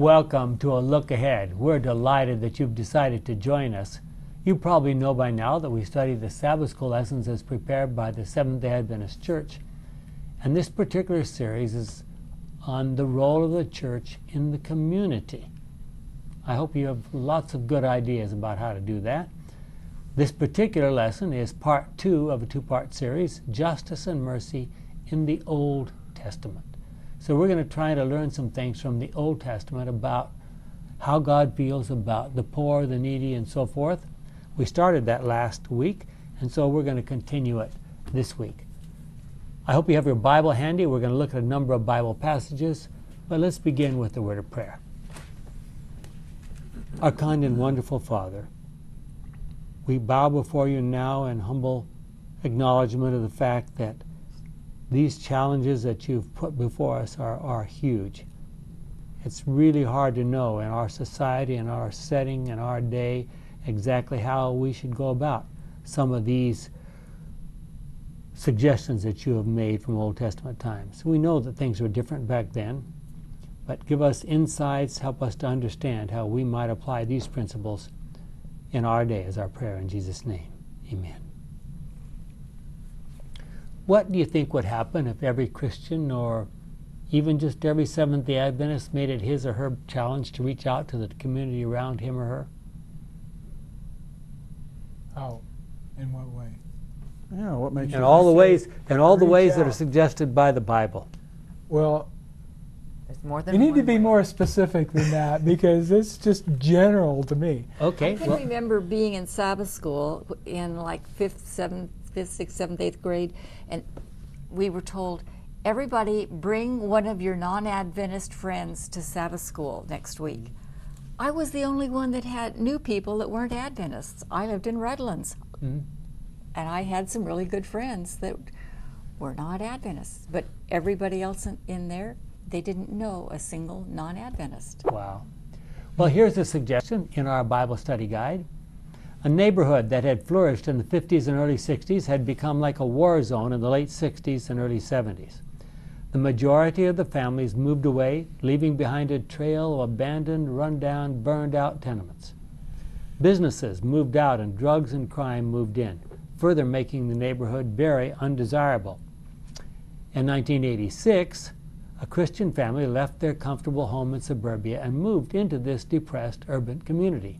Welcome to a look ahead. We're delighted that you've decided to join us. You probably know by now that we study the Sabbath School lessons as prepared by the Seventh day Adventist Church. And this particular series is on the role of the church in the community. I hope you have lots of good ideas about how to do that. This particular lesson is part two of a two part series Justice and Mercy in the Old Testament. So we're going to try to learn some things from the Old Testament about how God feels about the poor, the needy, and so forth. We started that last week, and so we're going to continue it this week. I hope you have your Bible handy. We're going to look at a number of Bible passages, but let's begin with the word of prayer. Our kind and wonderful Father, we bow before you now in humble acknowledgement of the fact that these challenges that you've put before us are, are huge. It's really hard to know in our society, in our setting, in our day, exactly how we should go about some of these suggestions that you have made from Old Testament times. We know that things were different back then, but give us insights, help us to understand how we might apply these principles in our day as our prayer in Jesus' name. Amen. What do you think would happen if every Christian or even just every Seventh day Adventist made it his or her challenge to reach out to the community around him or her? How? In what way? Yeah, what makes In you all the ways, in all the Reach ways that are suggested by the Bible. Well, There's more than you need to be way. more specific than that because it's just general to me. Okay. I can well- remember being in Sabbath school in like fifth, seventh, fifth, sixth, seventh, eighth grade, and we were told, everybody bring one of your non-Adventist friends to Sabbath school next week. I was the only one that had new people that weren't Adventists. I lived in Redlands, Mhm. and I had some really good friends that were not Adventists. But everybody else in, in there, they didn't know a single non-Adventist. Wow. Well, here's a suggestion in our Bible study guide. A neighborhood that had flourished in the 50s and early 60s had become like a war zone in the late 60s and early 70s. The majority of the families moved away, leaving behind a trail of abandoned, rundown, burned out tenements. Businesses moved out and drugs and crime moved in, further making the neighborhood very undesirable. In 1986, a Christian family left their comfortable home in suburbia and moved into this depressed urban community.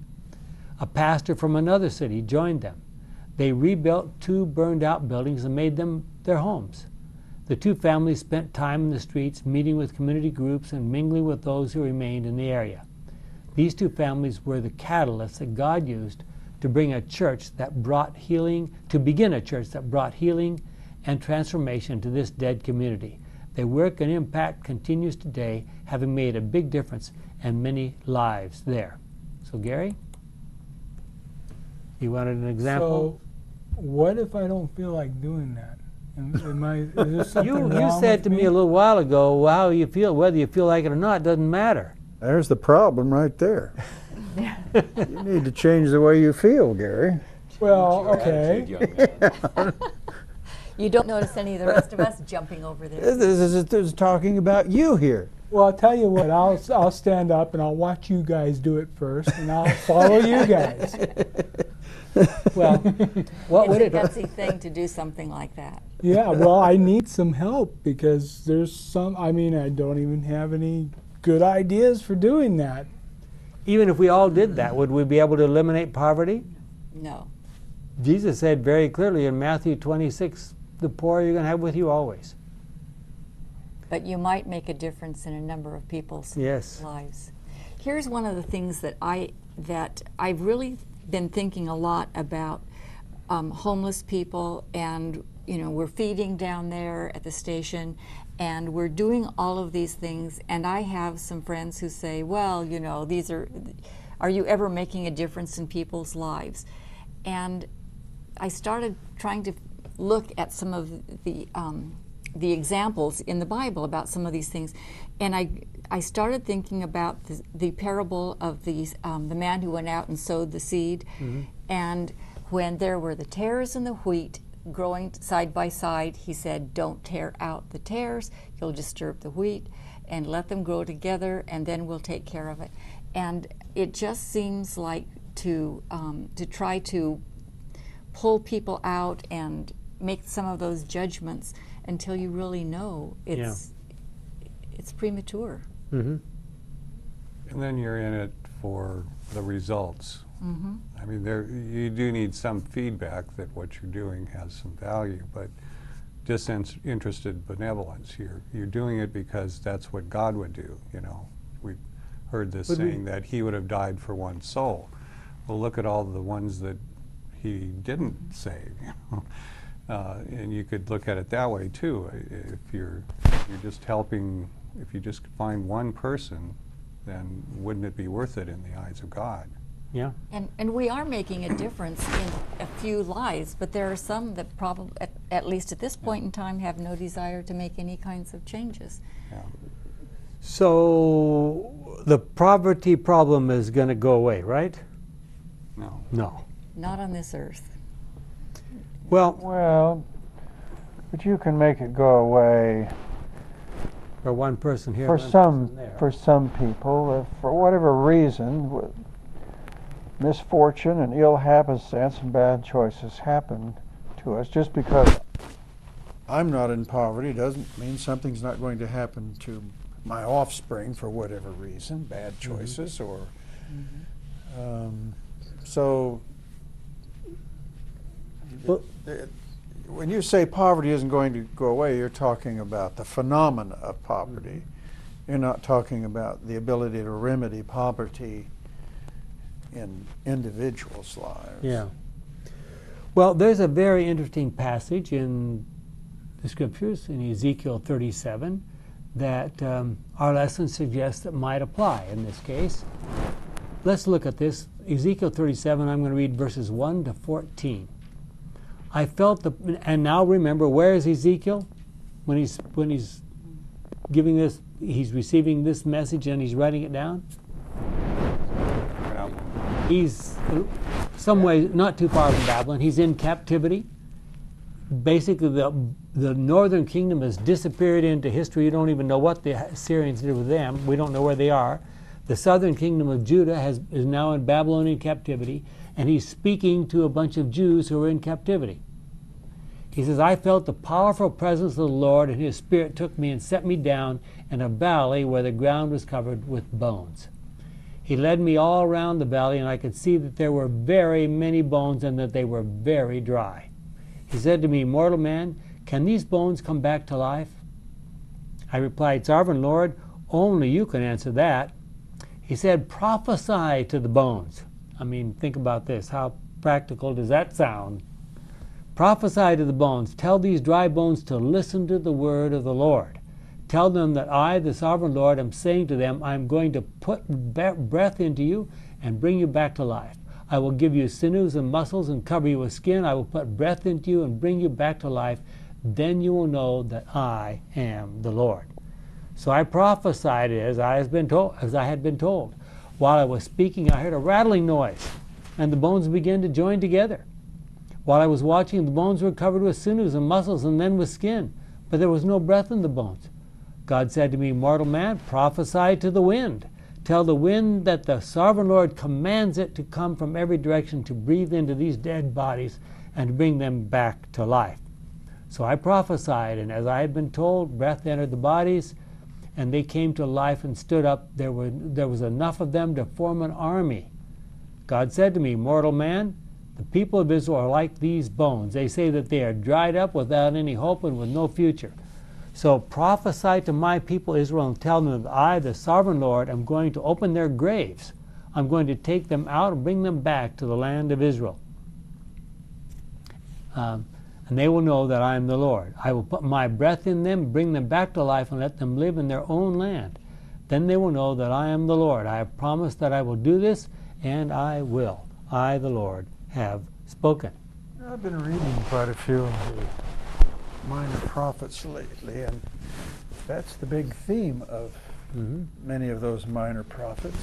A pastor from another city joined them. They rebuilt two burned out buildings and made them their homes. The two families spent time in the streets, meeting with community groups and mingling with those who remained in the area. These two families were the catalysts that God used to bring a church that brought healing, to begin a church that brought healing and transformation to this dead community. Their work and impact continues today, having made a big difference in many lives there. So, Gary, you wanted an example? So, what if I don't feel like doing that? Am, am I, is there something you you said with to me a little while ago how you feel, whether you feel like it or not, doesn't matter. There's the problem right there. you need to change the way you feel, Gary. Well, okay. You don't notice any of the rest of us jumping over This there. is, this is talking about you here. Well, I'll tell you what. I'll I'll stand up and I'll watch you guys do it first, and I'll follow you guys. Well, what would it's it? a gutsy thing to do something like that. Yeah. Well, I need some help because there's some. I mean, I don't even have any good ideas for doing that. Even if we all did that, would we be able to eliminate poverty? No. Jesus said very clearly in Matthew 26, the poor you're going to have with you always. But you might make a difference in a number of people's Yes. lives. Here's one of the things that I that I've really been thinking a lot about um, homeless people, and you know we're feeding down there at the station, and we're doing all of these things. And I have some friends who say, "Well, you know, these are. Are you ever making a difference in people's lives?" And I started trying to look at some of the um, the examples in the Bible about some of these things, and I I started thinking about the, the parable of these um, the man who went out and sowed the seed, and when there were the tares and the wheat growing side by side, he said, "Don't tear out the tares; you'll disturb the wheat." and let them grow together, and then we'll take care of it. And it just seems like to um, to try to pull people out and make some of those judgments until you really know it's it's premature. Mm-hmm. And then you're in it for the results. hmm I mean, there you do need some feedback that what you're doing has some value, but disinterested benevolence. You're you're doing it because that's what God would do. You know, we've heard this Would we- saying that He would have died for one soul. Well, look at all the ones that He didn't save. You know? Uh, and you could look at it that way too. If you're you're just helping, if you just find one person, then wouldn't it be worth it in the eyes of God? Yeah. And and we are making a difference in a few lives, but there are some that probably, at, at least at this point in time, have no desire to make any kinds of changes. Yeah. So the poverty problem is going to go away, right? No. No. Not on this earth. Well, Well, but you can make it go away for one person here, for some for some people, if for whatever reason, misfortune and ill happenstance and bad choices happen to us. Just because I'm not in poverty doesn't mean something's not going to happen to my offspring for whatever reason, bad mm-hmm. choices or. Mm-hmm. Um, so. Well- it- when you say poverty isn't going to go away, you're talking about the phenomena of poverty. You're not talking about the ability to remedy poverty in individuals' lives. Yeah. Well, there's a very interesting passage in the scriptures in Ezekiel 37 that um, our lesson suggests that might apply in this case. Let's look at this. Ezekiel 37, I'm going to read verses 1 to 14. I felt the, and now remember, where is Ezekiel? When he's, when he's giving this, he's receiving this message and he's writing it down? He's some way not too far from Babylon. He's in captivity. Basically, the the northern kingdom has disappeared into history. You don't even know what the Assyrians did with them. We don't know where they are. The southern kingdom of Judah has is now in Babylonian captivity, and he's speaking to a bunch of Jews who are in captivity. He says, I felt the powerful presence of the Lord, and his spirit took me and set me down in a valley where the ground was covered with bones. He led me all around the valley, and I could see that there were very many bones and that they were very dry. He said to me, Mortal man, can these bones come back to life? I replied, Sovereign Lord, only you can answer that. He said, Prophesy to the bones. I mean, think about this. How practical does that sound? Prophesy to the bones. Tell these dry bones to listen to the word of the Lord. Tell them that I, the sovereign Lord, am saying to them, I am going to put breath into you and bring you back to life. I will give you sinews and muscles and cover you with skin. I will put breath into you and bring you back to life. Then you will know that I am the Lord. So I prophesied as I has been told, as I had been told. While I was speaking, I heard a rattling noise, and the bones began to join together. While I was watching, the bones were covered with sinews and muscles and then with skin, but there was no breath in the bones. God said to me, Mortal man, prophesy to the wind. Tell the wind that the sovereign Lord commands it to come from every direction to breathe into these dead bodies and bring them back to life. So I prophesied, and as I had been told, breath entered the bodies, and they came to life and stood up. There, were, there was enough of them to form an army. God said to me, Mortal man, the people of Israel are like these bones. They say that they are dried up without any hope and with no future. So prophesy to my people Israel and tell them that I, the sovereign Lord, am going to open their graves. I'm going to take them out and bring them back to the land of Israel. Um, and they will know that I am the Lord. I will put my breath in them, bring them back to life, and let them live in their own land. Then they will know that I am the Lord. I have promised that I will do this, and I will. I, the Lord, have spoken. I've been reading quite a few of the minor prophets lately, and that's the big theme of Mm-hmm. many of those minor prophets.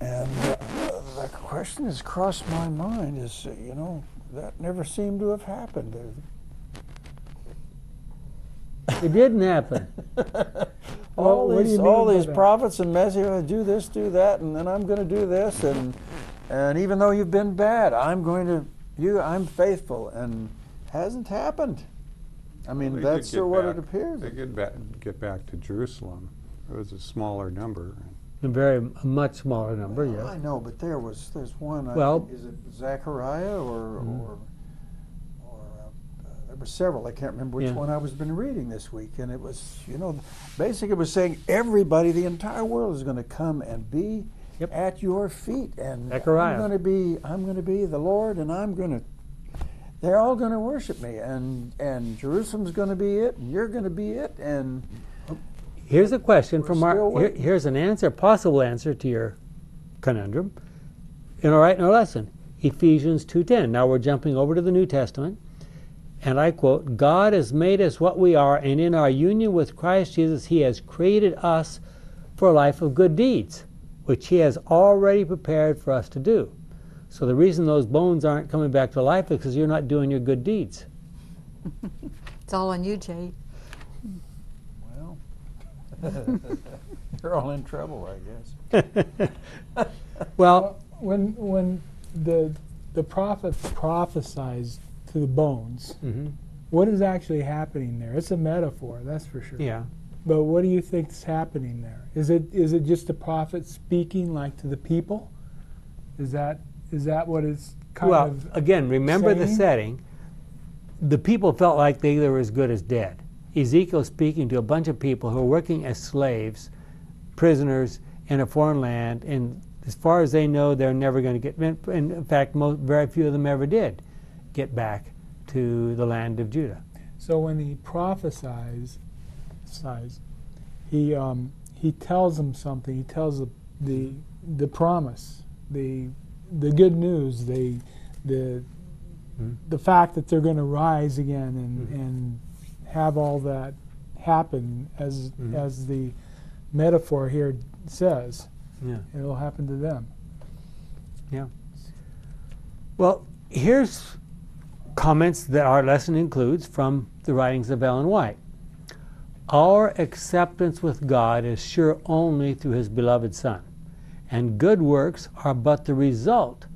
And uh, the question that's crossed my mind is, uh, you know, that never seemed to have happened. It didn't happen. All what do these all these prophets and messiahs do this, do that, and then I'm going to do this, and and even though you've been bad, I'm going to you. I'm faithful, and hasn't happened. I mean, They could that's get sure what back- it appears. They could ba- get back to Jerusalem. It was a smaller number. A very a much smaller number, Well, I know, but there was there's one. I Well- think, is it Zechariah or Mhm. or or uh, uh, there were several. I can't remember which Yeah. one I was been reading this week, and it was you know basically it was saying everybody, the entire world is going to come and be Yep. at your feet, and Zechariah. I'm going to be I'm going to be the Lord, and I'm going to. They're all going to worship me, and and Jerusalem's going to be it, and you're going to be it, and Here's a question We're from our. Here, here's an answer, possible answer to your conundrum. In our right in our lesson, Ephesians two ten. Now we're jumping over to the New Testament, and I quote: "God has made us what we are, and in our union with Christ Jesus, He has created us for a life of good deeds, which He has already prepared for us to do." So the reason those bones aren't coming back to life is because you're not doing your good deeds. It's all on you, Jay. Well, they're all in trouble, I guess. Well, when when the the prophet prophesies to the bones, mhm, what is actually happening there? It's a metaphor, that's for sure. yeah. But what do you think is happening there? Is it is it just the prophet speaking like to the people? Is that is that what it's kind well, of? again, remember the setting. The people felt like they were as good as dead. Ezekiel speaking to a bunch of people who are working as slaves, prisoners in a foreign land, and as far as they know, they're never going to get. In fact, most, very few of them ever did get back to the land of Judah. So when he prophesies, size, he um, he tells them something. He tells the the, the promise, the the good news, the the Mhm. the fact that they're going to rise again and Mhm. and have all that happen as Mhm. as the metaphor here says. Yeah. It'll happen to them. Yeah. Well, here's comments that our lesson includes from the writings of Ellen White. Our acceptance with God is sure only through His beloved Son, and good works are but the result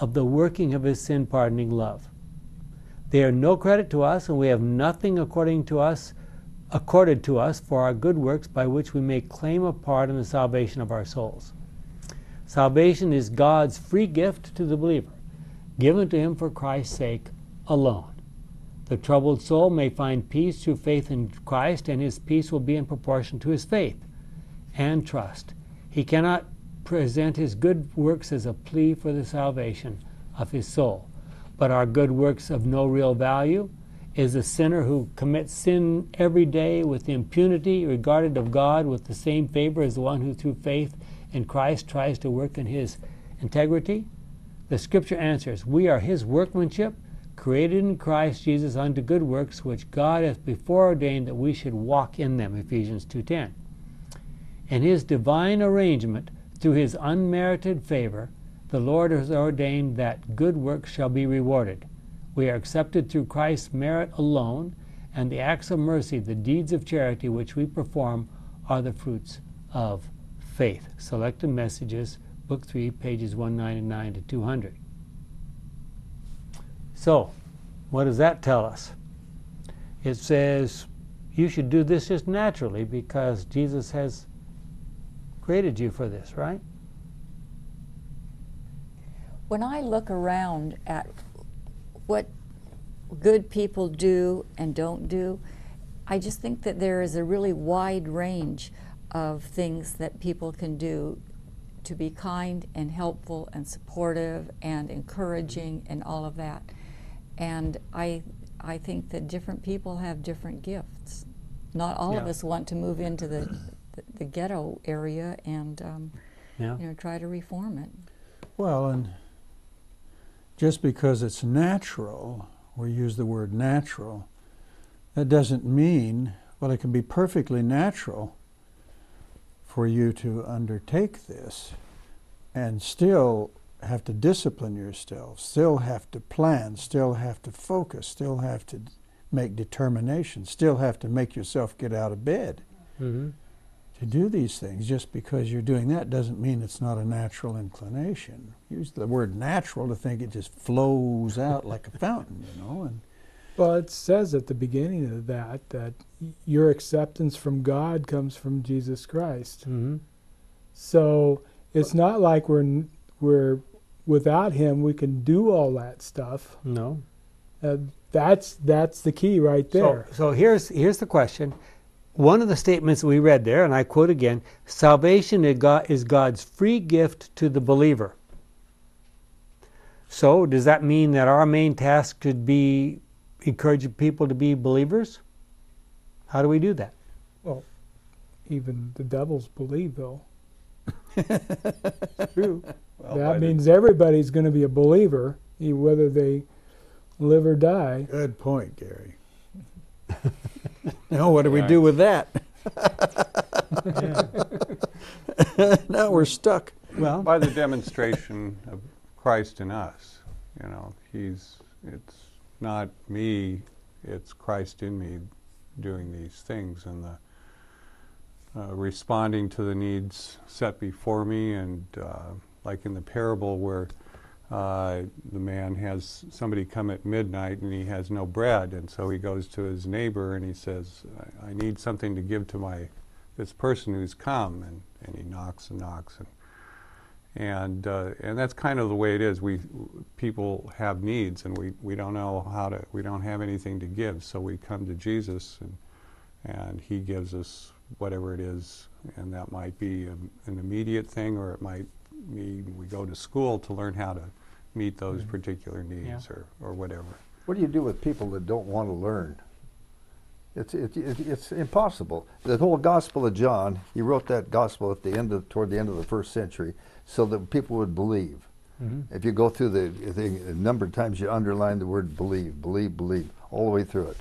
of the working of His sin pardoning love. They are no credit to us, and we have nothing according to us accorded to us for our good works by which we may claim a part in the salvation of our souls. Salvation is God's free gift to the believer, given to him for Christ's sake alone. The troubled soul may find peace through faith in Christ, and his peace will be in proportion to his faith and trust. He cannot present his good works as a plea for the salvation of his soul. But are good works of no real value? Is a sinner who commits sin every day with impunity regarded of God with the same favor as the one who through faith in Christ tries to work in his integrity? The scripture answers, We are his workmanship, created in Christ Jesus unto good works, which God hath before ordained that we should walk in them. Ephesians 2.10. In his divine arrangement, through his unmerited favor, the Lord has ordained that good works shall be rewarded. We are accepted through Christ's merit alone, and the acts of mercy, the deeds of charity which we perform, are the fruits of faith. Selected Messages, Book 3, pages 199 to 200. So, what does that tell us? It says you should do this just naturally because Jesus has created you for this, right? When I look around at what good people do and don't do, I just think that there is a really wide range of things that people can do to be kind and helpful and supportive and encouraging and all of that. And I, I think that different people have different gifts. Not all of us want to move into the, the, the ghetto area and um, Yeah. you know try to reform it. Well, and just because it's natural, we use the word natural, that doesn't mean, well, it can be perfectly natural for you to undertake this and still have to discipline yourself, still have to plan, still have to focus, still have to make determination, still have to make yourself get out of bed. Mm-hmm. To do these things. Just because you're doing that doesn't mean it's not a natural inclination. Use the word natural to think it just flows out like a fountain, you know. And Well, it says at the beginning of that that your acceptance from God comes from Jesus Christ. hmm So it's not like we're we're without Him we can do all that stuff. No. Uh, that's that's the key right there. So, so here's here's the question. One of the statements we read there, and I quote again: "Salvation is, God's free gift to the believer." So, does that mean that our main task should be encouraging people to be believers? How do we do that? Well, even the devils believe, though. True. Well, by that the- means everybody's going to be a believer, whether they live or die. good point, Gary. now, what do we do with that? now we're stuck. Well, by the demonstration of Christ in us. You know, he's it's not me, it's Christ in me doing these things and the uh, responding to the needs set before me and uh, like in the parable where uh, the man has somebody come at midnight and he has no bread and so he goes to his neighbor and he says I, I need something to give to my this person who's come and, and he knocks and knocks and and uh, and that's kind of the way it is. We people have needs, and we, we don't know how to. We don't have anything to give, so we come to Jesus, and and He gives us whatever it is, and that might be a, an immediate thing, or it might mean we go to school to learn how to meet those mm-hmm. particular needs, or or whatever. What do you do with people that don't want to learn? It's, it, it, it's impossible. The whole Gospel of John, he wrote that Gospel at the end of, toward the end of the first century so that people would believe. Mm-hmm. If you go through the thing, a number of times you underline the word believe, believe, believe, all the way through it.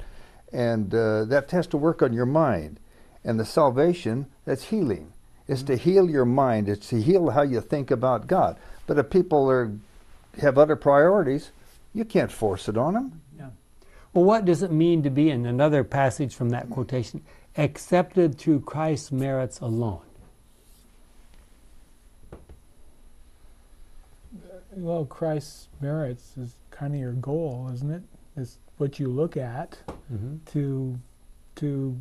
And uh, that has to work on your mind. And the salvation, that's healing. It's to mm-hmm. heal your mind. It's to heal how you think about God. But if people are have other priorities, you can't force it on them. Yeah. well, what does it mean to be in another passage from that quotation? Accepted through Christ's merits alone. Well, Christ's merits is kind of your goal, isn't it? Is what you look at hmm to to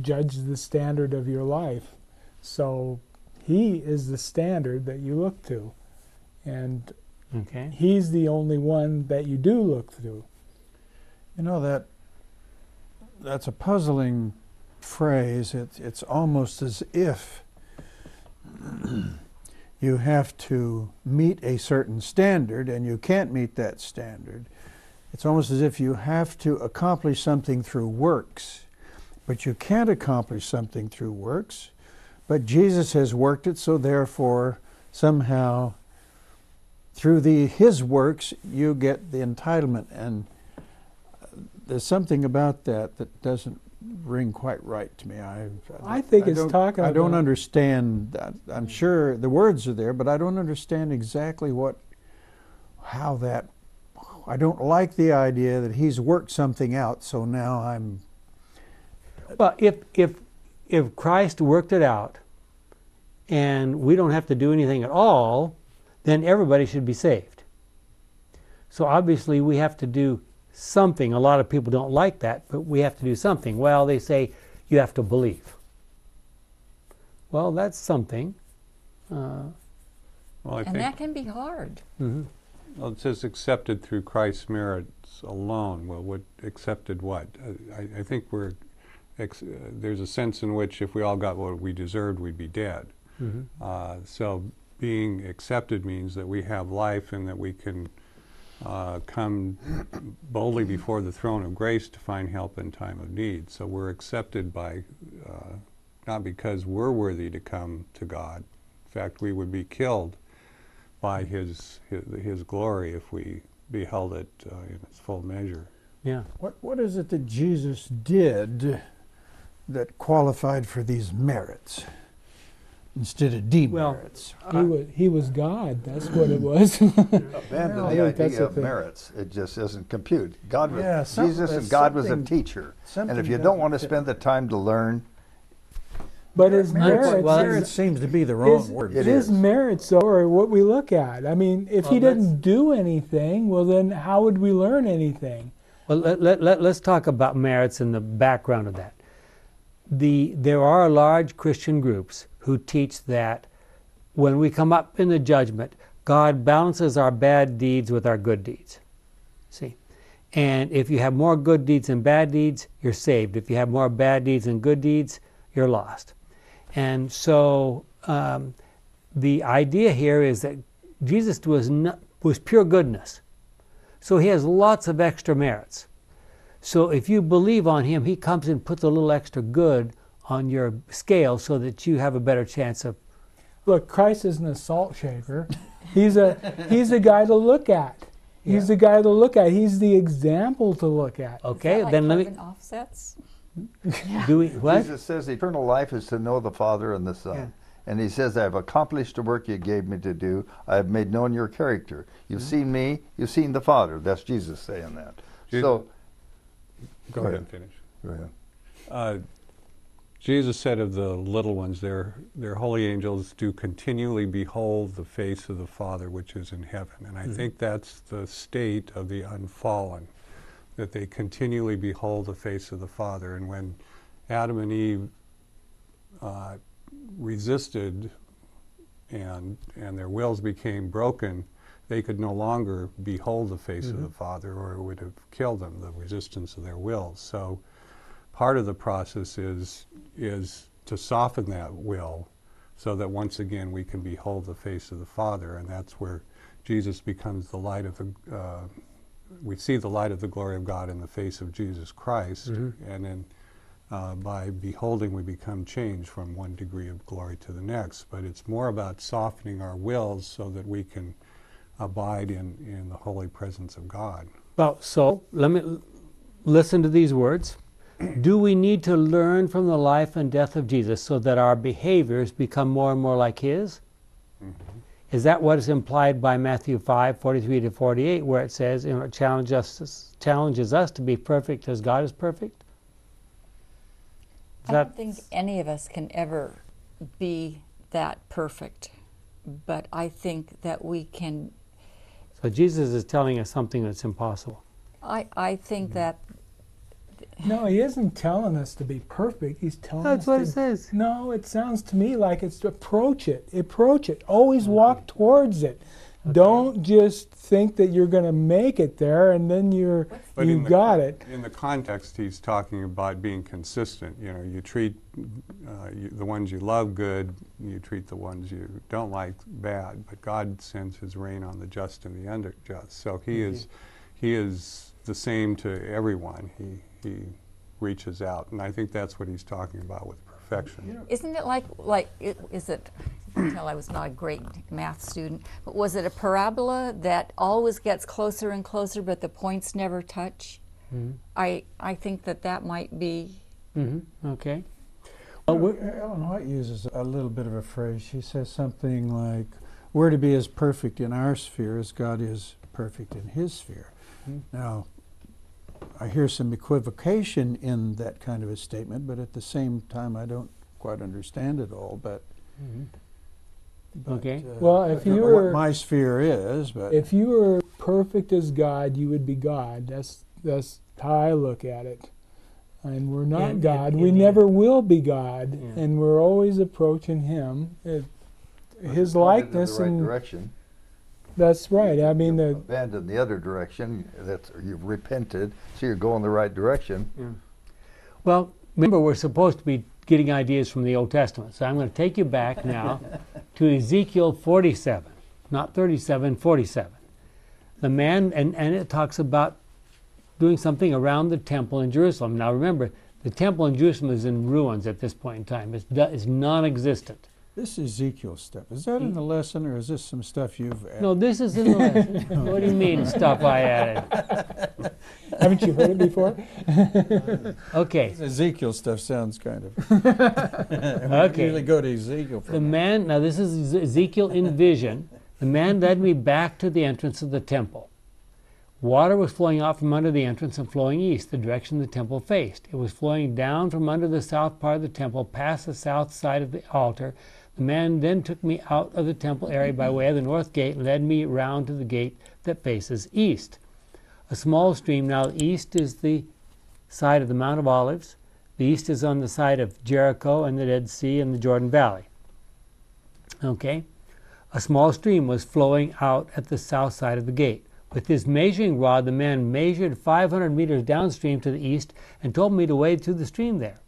judge the standard of your life. So he is the standard that you look to. And Okay. he's the only one that you do look to. You know that that's a puzzling phrase. It's it's almost as if you have to meet a certain standard and you can't meet that standard. It's almost as if you have to accomplish something through works, but you can't accomplish something through works. But Jesus has worked it, so therefore, somehow, through the His works, you get the entitlement. And there's something about that that doesn't ring quite right to me. I, I think it's don't- talking I don't understand. That. I'm sure the words are there, but I don't understand exactly what, how that. I don't like the idea that he's worked something out, so now I'm. Well, if if if Christ worked it out, and we don't have to do anything at all, then everybody should be saved. So obviously we have to do something. A lot of people don't like that, but we have to do something. Well, they say you have to believe. Well, that's something. Uh, Well, I and think that can be hard. mhm. well, it says accepted through Christ's merits alone. Well, what accepted what? Uh, I, I think we're ex- uh, there's a sense in which if we all got what we deserved, we'd be dead. Mhm. Uh, so being accepted means that we have life and that we can uh, come boldly before the throne of grace to find help in time of need. So we're accepted by, uh, not because we're worthy to come to God. In fact, we would be killed by His His, his glory if we beheld it uh, in its full measure. Yeah. What what is it that Jesus did that qualified for these merits instead of demerits? He was he was God. That's what it was. Abandon I the think that's idea of thing. merits. It just doesn't compute. God was Yeah, Jesus and uh, God was a teacher. And if you don't want to spend the time to learn, but his Merits- merits, well, Merit is, seems to be the wrong his, word. It his is. merits though are what we look at. I mean, if he Well, let's- didn't do anything, well then how would we learn anything? Well, let, let, let, let, us talk about merits and the background of that. The, there are large Christian groups who teach that when we come up in the judgment, God balances our bad deeds with our good deeds. See? And if you have more good deeds than bad deeds, you're saved. If you have more bad deeds than good deeds, you're lost. And so um, the idea here is that Jesus was, not, was pure goodness. So he has lots of extra merits. So if you believe on him, he comes and puts a little extra good on your scale so that you have a better chance of. Look, Christ isn't a salt shaker. He's a he's a guy to look at. He's Yeah. the guy to look at. He's the example to look at. Okay, Is that like then let me. offsets. Do we what? Jesus says eternal life is to know the Father and the Son. Yeah. And he says, I have accomplished the work you gave me to do. I have made known your character. You've Mm-hmm. seen me, you've seen the Father. That's Jesus saying that. Je- so, Go Go ahead ahead. and finish. go ahead. Uh, Jesus said of the little ones, their, their holy angels do continually behold the face of the Father which is in heaven. And I think that's the state of the unfallen, that they continually behold the face of the Father. And when Adam and Eve uh, resisted and, and their wills became broken, they could no longer behold the face of the Father or it would have killed them, the resistance of their wills. So part of the process is, is to soften that will so that once again we can behold the face of the Father, and that's where Jesus becomes the light of the. Uh, we see the light of the glory of God in the face of Jesus Christ, and then uh, by beholding we become changed from one degree of glory to the next. But it's more about softening our wills so that we can abide in, in the holy presence of God. Well, so let me l- listen to these words. Do we need to learn from the life and death of Jesus so that our behaviors become more and more like His? Mm-hmm. Is that what is implied by Matthew 5, 43 to 48, where it says, you know, it challenges us, challenges us to be perfect as God is perfect? Is I don't think any of us can ever be that perfect, but I think that we can. So Jesus is telling us something that's impossible. I, I think mm-hmm. that No, he isn't telling us to be perfect. He's telling That's us what to it says. No, it sounds to me like it's to approach it. Approach it. Always walk towards it. Don't just think that you're going to make it there and then you're But you in the got it. In the context, he's talking about being consistent. You know, you treat uh, you, the ones you love good, you treat the ones you don't like bad. But God sends His rain on the just and the unjust. So He is, He is the same to everyone. He He reaches out, and I think that's what He's talking about with perfection. Isn't it like like it, is it? you can Tell I was not a great math student, but was it a parabola that always gets closer and closer, but the points never touch? I I think that that might be. hmm Okay. Well, we- Ellen White uses a little bit of a phrase. She says something like, We're to be as perfect in our sphere as God is perfect in his sphere. Now, I hear some equivocation in that kind of a statement, but at the same time, I don't quite understand it all. But, but, Okay. uh, Well, if you know were- what my sphere is, but If you were perfect as God, you would be God. That's that's how I look at it. And we're not In- God. in- we in the- never will be God, Yeah. and we're always approaching Him. It, his Pointed in likeness, the right and direction. That's right. I mean, the, abandon the other direction. That's you've repented, so you're going the right direction. Well, remember, we're supposed to be getting ideas from the Old Testament. So I'm going to take you back now to Ezekiel 47, not 37, 47. The man, and, and it talks about doing something around the temple in Jerusalem. Now remember, the temple in Jerusalem is in ruins at this point in time, it's, it's non existent. This is Ezekiel stuff, is that in the lesson or is this some stuff you've added? No, this is in the lesson. what do you mean, stuff I added? haven't you heard it before? Okay, Ezekiel stuff sounds kind of. Okay. We usually go to Ezekiel for The that. man, now this is Ezekiel in vision. The man led me back to the entrance of the temple, Water was flowing out from under the entrance and flowing east, the direction the temple faced. It was flowing down from under the south part of the temple, past the south side of the altar. The man then took me out of the temple area by way of the north gate and led me round to the gate that faces east. A small stream, now east is the side of the Mount of Olives, the east is on the side of Jericho and the Dead Sea and the Jordan Valley. Okay? A small stream was flowing out at the south side of the gate. With his measuring rod, the man measured 500 meters downstream to the east and told me to wade through the stream there.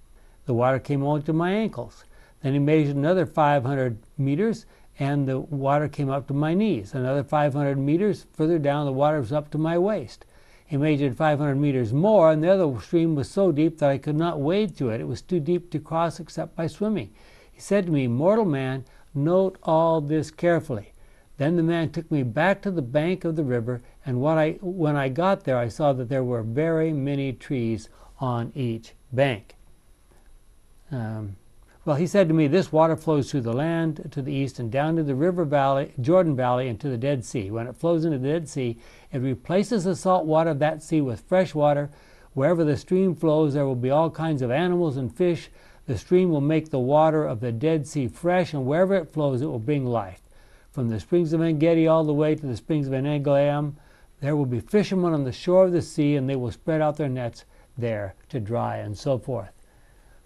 The water came only to my ankles. Then he measured another 500 meters, and the water came up to my knees. Another 500 meters further down, the water was up to my waist. He measured 500 meters more, and the other stream was so deep that I could not wade through it. It was too deep to cross except by swimming. He said to me, Mortal man, note all this carefully. Then the man took me back to the bank of the river, and when I, when I got there, I saw that there were very many trees on each bank. Um, well, he said to me, This water flows through the land to the east and down to the river valley, Jordan Valley, and to the Dead Sea. When it flows into the Dead Sea, it replaces the salt water of that sea with fresh water. Wherever the stream flows, there will be all kinds of animals and fish. The stream will make the water of the Dead Sea fresh, and wherever it flows, it will bring life from the springs of Engedi all the way to the springs of Eneglaim. There will be fishermen on the shore of the sea, and they will spread out their nets there to dry, and so forth.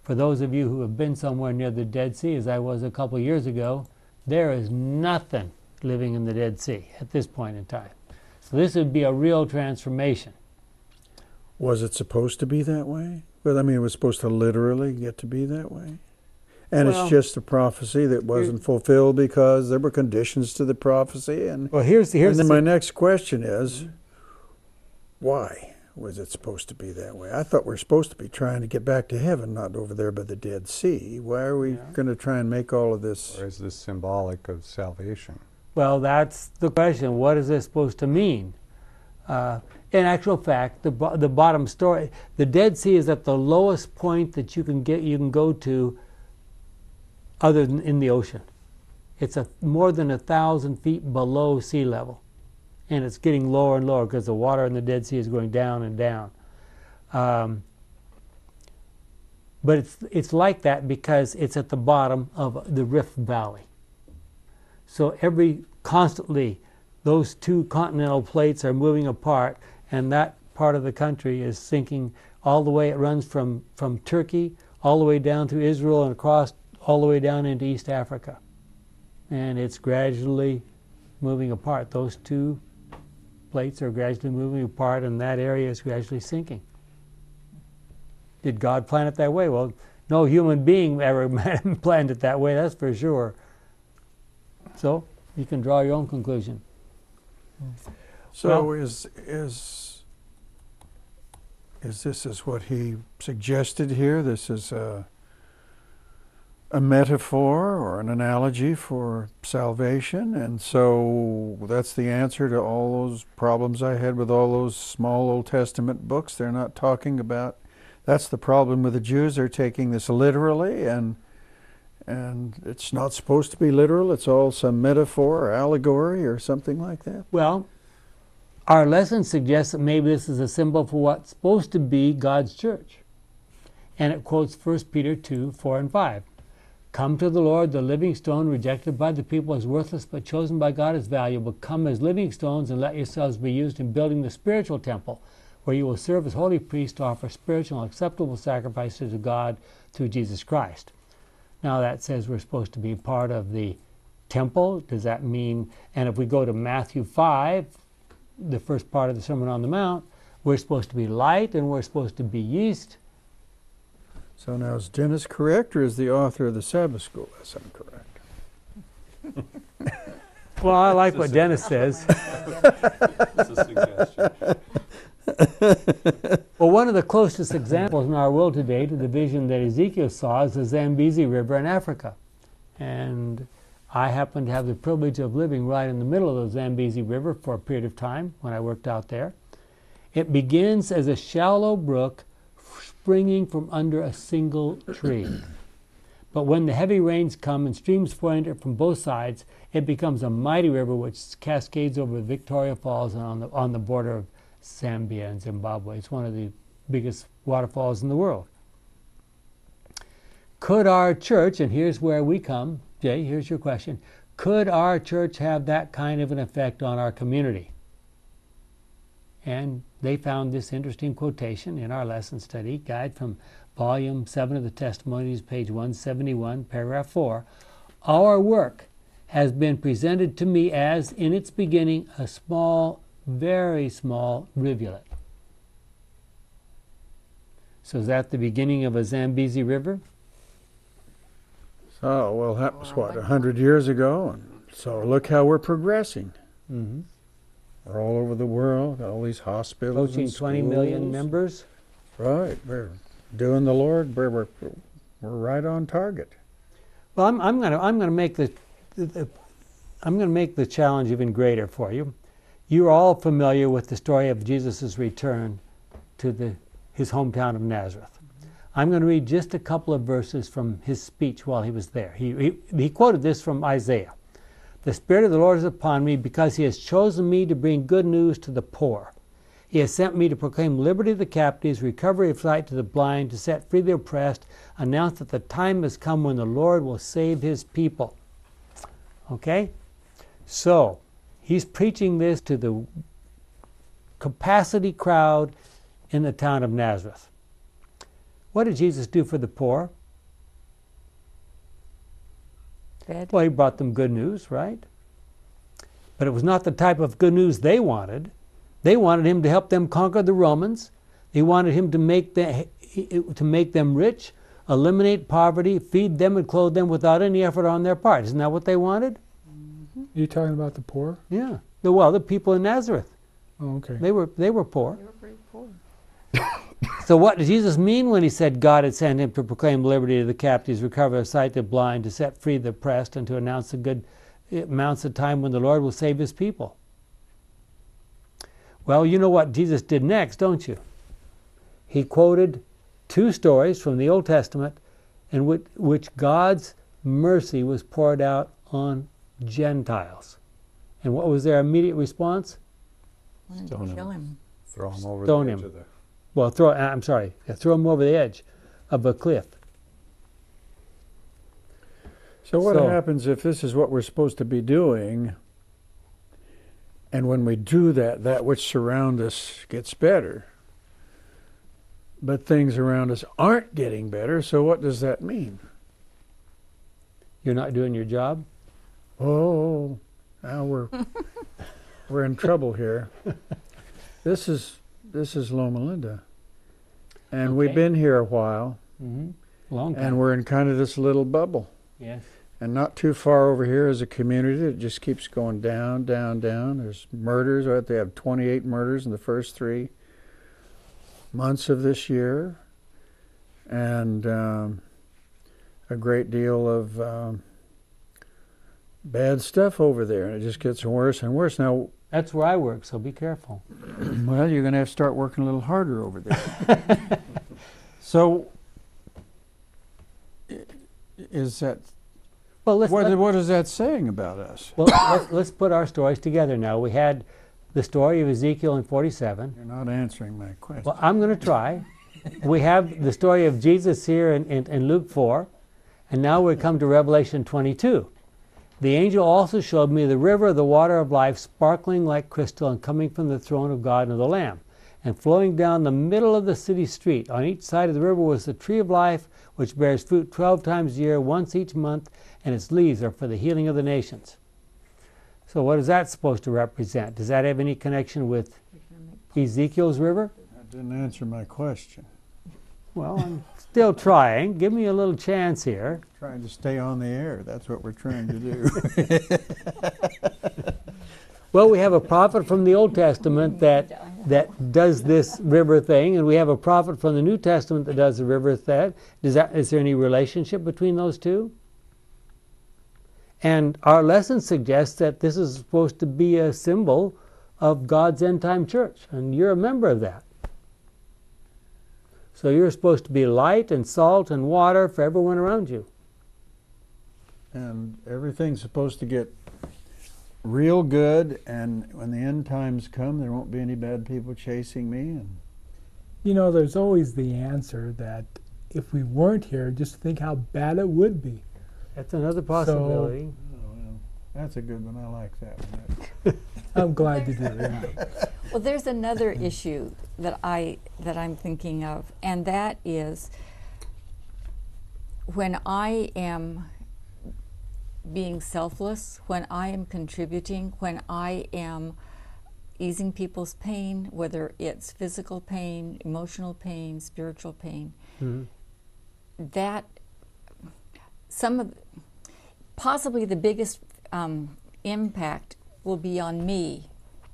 For those of you who have been somewhere near the Dead Sea, as I was a couple years ago, there is nothing living in the Dead Sea at this point in time. So this would be a real transformation. Was it supposed to be that way? Well, I mean, it was supposed to literally get to be that way. And Well- it's just a prophecy that wasn't fulfilled because there were conditions to the prophecy. And, Well, here's here's and then the- my next question is, why was it supposed to be that way? I thought we are supposed to be trying to get back to heaven, not over there by the Dead Sea. Why are we going to try and make all of this? Or is this symbolic of salvation? Well, that's the question. What is this supposed to mean? Uh, in actual fact, the bo- the bottom story, the Dead Sea is at the lowest point that you can get you can go to, other than in the ocean. It's a more than a thousand feet below sea level, and it's getting lower and lower because the water in the Dead Sea is going down and down. Um, but it's it's like that because it's at the bottom of the Rift Valley. So every constantly, those two continental plates are moving apart, and that part of the country is sinking all the way. It runs from from Turkey all the way down to Israel and across all the way down into East Africa, and it's gradually moving apart. Those two plates are gradually moving apart, and that area is gradually sinking. Did God plan it that way? Well, no human being ever planned it that way. That's for sure. So you can draw your own conclusion. So Well- is is is this is what he suggested here? This is a a metaphor or an analogy for salvation, and so that's the answer to all those problems I had with all those small Old Testament books. They're not talking about. That's the problem with the Jews. They're taking this literally, and and it's not supposed to be literal. It's all some metaphor or allegory or something like that. Well, our lesson suggests that maybe this is a symbol for what's supposed to be God's church. And it quotes 1 Peter 2 4 and 5. Come to the Lord, the living stone, rejected by the people as worthless, but chosen by God as valuable. Come as living stones and let yourselves be used in building the spiritual temple, where you will serve as holy priests to offer spiritual and acceptable sacrifices to God through Jesus Christ. Now that says we're supposed to be part of the temple. Does that mean, and if we go to Matthew 5, the first part of the Sermon on the Mount, we're supposed to be light and we're supposed to be yeast. So now is Dennis correct, or is the author of the Sabbath School lesson correct? Well, I like what Dennis says. It's a suggestion. Well, one of the closest examples in our world today to the vision that Ezekiel saw is the Zambezi River in Africa. And I happened to have the privilege of living right in the middle of the Zambezi River for a period of time when I worked out there. It begins as a shallow brook springing from under a single tree. But when the heavy rains come and streams pour into it from both sides, it becomes a mighty river which cascades over Victoria Falls and on the, on the border of Zambia and Zimbabwe. It's one of the biggest waterfalls in the world. Could our church, and here's where we come, Jay, here's your question. Could our church have that kind of an effect on our community? And they found this interesting quotation in our lesson study guide from volume 7 of the Testimonies, page 171, paragraph 4. Our work has been presented to me as, in its beginning, a small, very small rivulet. So, is that the beginning of a Zambezi River? So, well, that was what, a hundred years ago? And so look how we're progressing. Mm-hmm. We're all over the world, got all these hospitals Approaching and 20 million schools. members. Right, we're doing the Lord, we're, we're, we're right on target. Well, I'm, I'm going to I'm going to make the, the, the I'm going to make the challenge even greater for you. You're all familiar with the story of Jesus' return to the, his hometown of Nazareth. I'm going to read just a couple of verses from his speech while he was there. He, he, he quoted this from Isaiah The Spirit of the Lord is upon me because he has chosen me to bring good news to the poor. He has sent me to proclaim liberty to the captives, recovery of sight to the blind, to set free the oppressed, announce that the time has come when the Lord will save his people. Okay? So, he's preaching this to the capacity crowd in the town of Nazareth. What did Jesus do for the poor? Fed. Well, he brought them good news, right? But it was not the type of good news they wanted. They wanted him to help them conquer the Romans. They wanted him to make the, to make them rich, eliminate poverty, feed them and clothe them without any effort on their part. Isn't that what they wanted? Are You talking about the poor? Yeah. The, well, the people in Nazareth, Oh, okay. they were they were poor. they were pretty poor. So what did Jesus mean when he said God had sent him to proclaim liberty to the captives, recover the sight to the blind, to set free the oppressed, and to announce the good amounts of time when the Lord will save his people? Well, you know what Jesus did next, don't you? He quoted two stories from the Old Testament in which, which God's mercy was poured out on Gentiles. And what was their immediate response? Wanted Stone him. kill him. Throw him over Stone the edge him. Well, throw. uh, I'm sorry. Throw him over the edge of a cliff. So what So- happens if this is what we're supposed to be doing, and when we do that, that which surrounds us gets better, but things around us aren't getting better? So what does that mean? You're not doing your job. Oh, now we're we're in trouble here. This is this is Loma Linda, and we've been here a while, Mm-hmm. Long time. and we're in kind of this little bubble. yes. And not too far over here is a community that just keeps going down, down, down. There's murders. Right? They have 28 murders in the first three months of this year, and um, a great deal of um, bad stuff over there. And it just gets worse and worse. Now, That's where I work, so be careful. well, you're going to have to start working a little harder over there. so, is that Well, let's what, let, what is that saying about us? well, let's, let's put our stories together now. We had the story of Ezekiel in 47. You're not answering my question. Well, I'm going to try. we have the story of Jesus here in, in, in Luke 4, and now we come to Revelation 22. The angel also showed me the river of the water of life, sparkling like crystal and coming from the throne of God and of the Lamb, and flowing down the middle of the city street. On each side of the river was the tree of life, which bears fruit twelve times a year, once each month, and its leaves are for the healing of the nations. So, what is that supposed to represent? Does that have any connection with Ezekiel's river? That didn't answer my question. Well, I'm still trying. Give me a little chance here. Trying to stay on the air. That's what we're trying to do. Well, we have a prophet from the Old Testament that that does this river thing, and we have a prophet from the New Testament that does the river thing. Does that is there any relationship between those two? And our lesson suggests that this is supposed to be a symbol of God's end time church, and you're a member of that. So you're supposed to be light and salt and water for everyone around you. And everything's supposed to get real good, and when the end times come, there won't be any bad people chasing me. And You know, there's always the answer that if we weren't here, just think how bad it would be. That's another possibility. oh, well, that's a good one. I like that one. I'm glad to do that. Well, there's another issue that I that I'm thinking of, and that is when I am being selfless, when I am contributing, when I am easing people's pain, whether it's physical pain, emotional pain, spiritual pain, Mhm. that some of possibly the biggest um, impact will be on me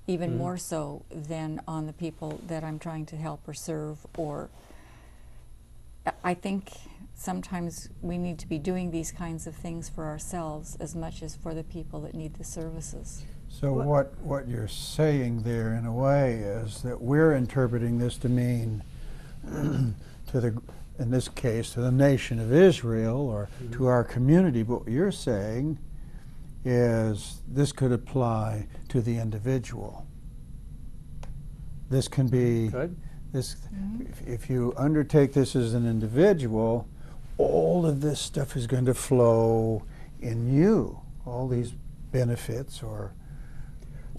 even more so than on the people that I'm trying to help or serve or I think sometimes we need to be doing these kinds of things for ourselves as much as for the people that need the services. So what what you're saying there, in a way, is that we're interpreting this to mean to the, in this case, to the nation of Israel or to mm-hmm. our community. But what you're saying is this could apply to the individual. This can be Good. this. Mm-hmm. If, if you undertake this as an individual, all of this stuff is going to flow in you. All these benefits or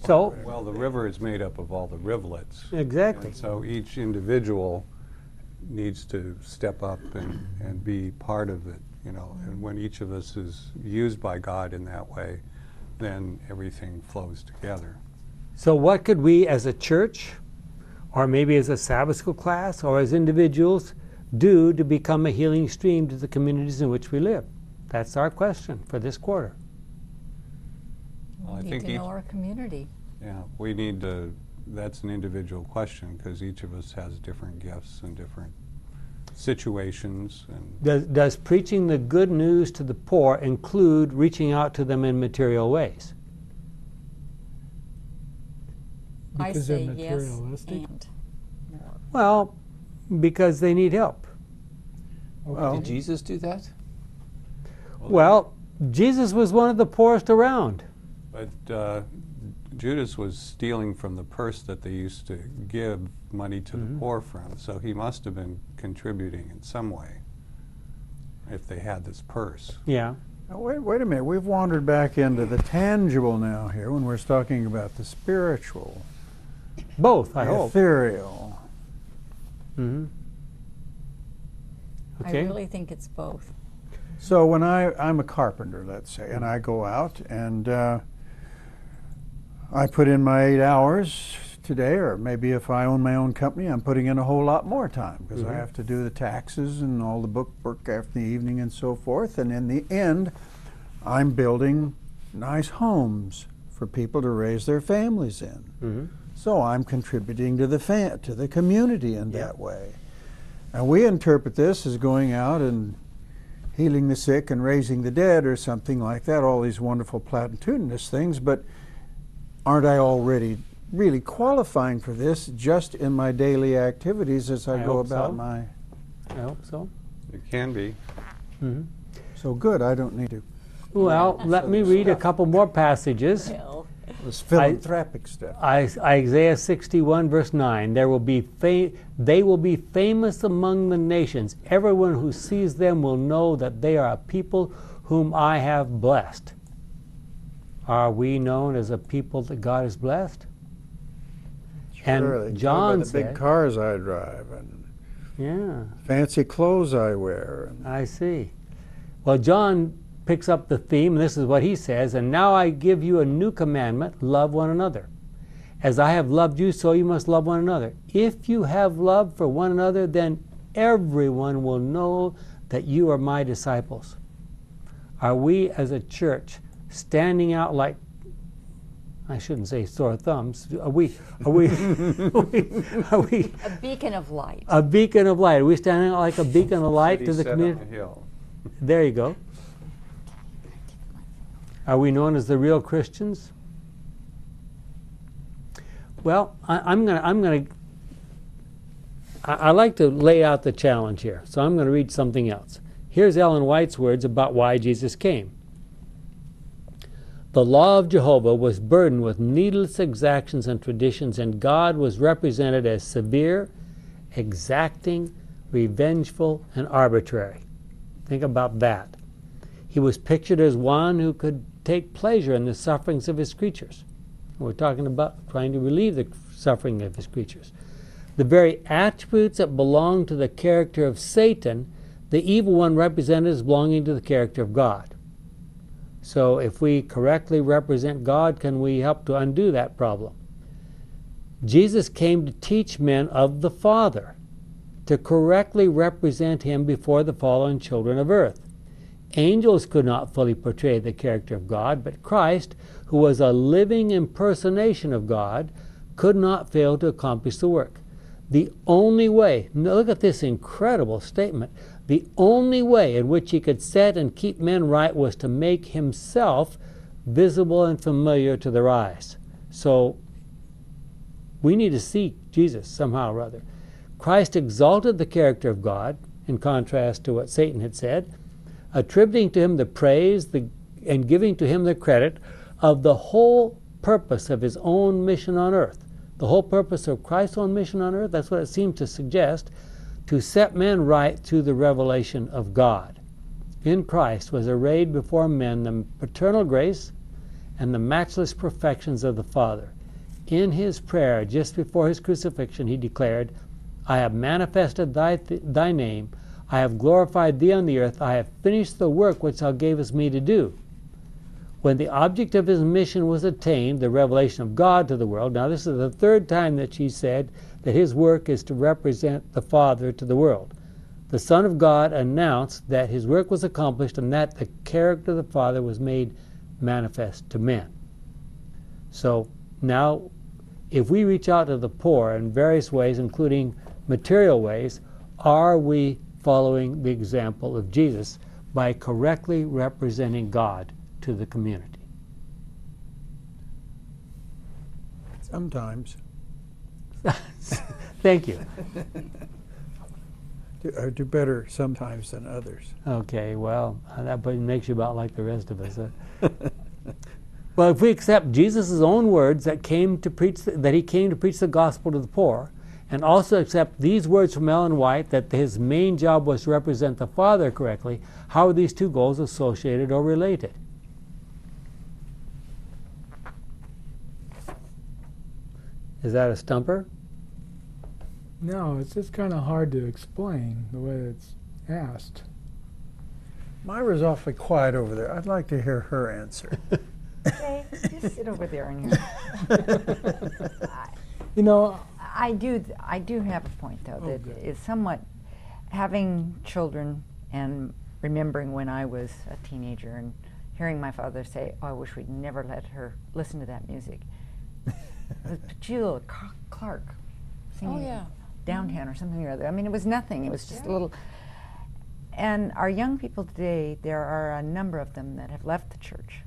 So, Well, the river is made up of all the rivulets. exactly. And so each individual needs to step up and, and be part of it, you know. And when each of us is used by God in that way, then everything flows together. So, what could we as a church, or maybe as a Sabbath school class, or as individuals, do to become a healing stream to the communities in which we live? That's our question for this quarter. Well, I we need think to each, know our community. yeah, we need to, that's an individual question because each of us has different gifts and different situations and Does, does preaching the good news to the poor include reaching out to them in material ways? I Because they're say yes materialistic? and more. Well, because they need help. well, Did Jesus do that? Well, Jesus was one of the poorest around. But uh, Judas was stealing from the purse that they used to give money to the poor from, so he must have been contributing in some way if they had this purse. Yeah. Now, wait, wait a minute. We've wandered back into the tangible now here when we're talking about the spiritual, Both, I the hope. ethereal. Hmm Okay. I really think it's both. So when I I'm a carpenter, let's say, and I go out and uh, I put in my eight hours today, or maybe if I own my own company, I'm putting in a whole lot more time because I Mhm. have to do the taxes and all the book work after the evening and so forth. And in the end, I'm building nice homes for people to raise their families in. hmm So I'm contributing to the fa- to the community in Yeah. that way. And we interpret this as going out and healing the sick and raising the dead or something like that, all these wonderful platitudinous things, but aren't I already really qualifying for this just in my daily activities as I, I go hope about so. my I hope so. It can be. hmm so good I don't need to Well, let me read a couple more passages. Philanthropic stuff. I, Isaiah 61 verse 9 there will be fa- they will be famous among the nations. Everyone who sees them will know that they are a people whom I have blessed. Are we known as a people that God has blessed? And John the big said- cars I drive and yeah. fancy clothes I wear I see. Well John picks up the theme and this is what he says and now I give you a new commandment love one another As I have loved you, so you must love one another. If you have love for one another, then everyone will know that you are my disciples. Are we as a church standing out like I shouldn't say sore thumbs. Are we are we are we, are we A beacon of light. a beacon of light? Are we standing out like a beacon of light to the set on community? a hill. There you go. Are we known as the real Christians? Well, I, I'm gonna I'm gonna I, I like to lay out the challenge here, so I'm going to read something else. Here's Ellen White's words about why Jesus came. The law of Jehovah was burdened with needless exactions and traditions, and God was represented as severe, exacting, revengeful, and arbitrary. Think about that. He was pictured as one who could take pleasure in the sufferings of his creatures. We're talking about trying to relieve the suffering of his creatures. The very attributes that belong to the character of Satan, the evil one represented as belonging to the character of God. So, if we correctly represent God, can we help to undo that problem? Jesus came to teach men of the Father, to correctly represent him before the fallen children of earth. Angels could not fully portray the character of God, but Christ, who was a living impersonation of God, could not fail to accomplish the work. The only way, look at this incredible statement, the only way in which he could set and keep men right was to make himself visible and familiar to their eyes. So we need to seek Jesus somehow or other. Christ exalted the character of God, in contrast to what Satan had said attributing to him the praise the, and giving to him the credit of the whole purpose of his own mission on earth. The whole purpose of Christ's own mission on earth, that's what it seems to suggest, to set men right through the revelation of God. In Christ was arrayed before men the paternal grace and the matchless perfections of the Father. In his prayer, just before his crucifixion, he declared, I have manifested thy, th- thy name I have glorified thee on the earth. I have finished the work which thou gavest me to do. When the object of his mission was attained, the revelation of God to the world, now this is the third time that she said that his work is to represent the Father to the world. The Son of God announced that his work was accomplished and that the character of the Father was made manifest to men. So now, if we reach out to the poor in various ways, including material ways, are we following the example of Jesus by correctly representing God to the community. Sometimes. Thank you. do, or do better sometimes than others. Okay, well, uh, that makes you about like the rest of us. Huh? well, if we accept Jesus' own words that came to preach that he came to preach the gospel to the poor, and also accept these words from Ellen White that his main job was to represent the Father correctly, how are these two goals associated or related? Is that a stumper? No, it's just kind of hard to explain the way it's asked. Myra's awfully quiet over there. I'd like to hear her answer. Okay, just sit over there and hear. You know, I do, I do have a point though, Oh, that is somewhat, having children and remembering when I was a teenager and hearing my father say, oh, I wish we'd never let her listen to that music. it was Petula Ca- Clark singing Oh, yeah. Downtown mm-hmm. or something or other. I mean, it was nothing. It was just a little. And our young people today, there are a number of them that have left the church.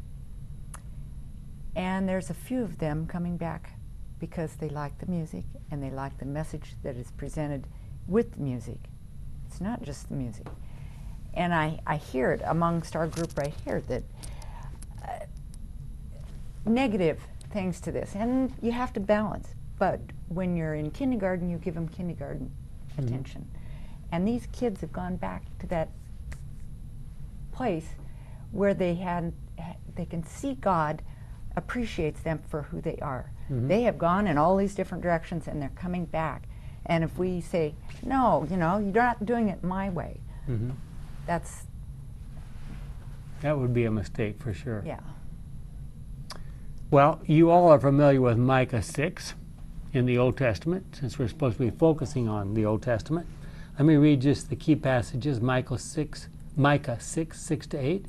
And there's a few of them coming back because they like the music and they like the message that is presented with the music. It's not just the music. And I, I hear it amongst our group right here that uh, negative things to this. And you have to balance. But when you're in kindergarten, you give them kindergarten attention. And these kids have gone back to that place where they had they can see God appreciates them for who they are. They have gone in all these different directions and they're coming back. And if we say, no, you know, you're not doing it my way, Mm-hmm. that's, That would be a mistake for sure. yeah. Well, you all are familiar with Micah 6 in the Old Testament, since we're supposed to be focusing on the Old Testament. Let me read just the key passages Micah 6, Micah 6, 6 to 8.